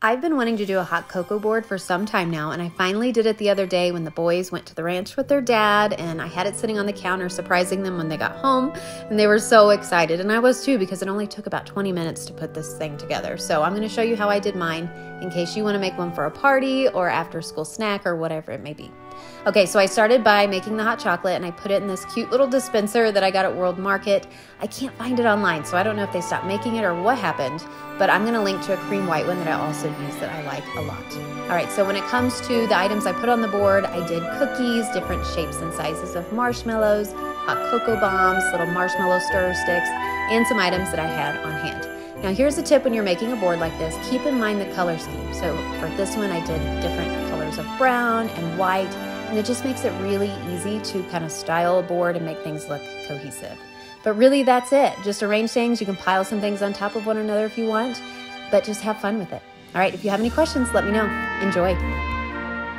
I've been wanting to do a hot cocoa board for some time now, and I finally did it the other day when the boys went to the ranch with their dad, and I had it sitting on the counter surprising them when they got home, and they were so excited, and I was too because it only took about 20 minutes to put this thing together. So I'm going to show you how I did mine in case you want to make one for a party or after school snack or whatever it may be. Okay, so I started by making the hot chocolate and I put it in this cute little dispenser that I got at World Market. I can't find it online, so I don't know if they stopped making it or what happened, but I'm gonna link to a cream white one that I also use that I like a lot. All right, so when it comes to the items I put on the board, I did cookies, different shapes and sizes of marshmallows, hot cocoa bombs, little marshmallow stir sticks, and some items that I had on hand. Now here's a tip when you're making a board like this, keep in mind the color scheme. So for this one, I did different colors of brown and white, and it just makes it really easy to kind of style a board and make things look cohesive. But really that's it. Just arrange things. You can pile some things on top of one another if you want, but just have fun with it. All right, if you have any questions, let me know. Enjoy.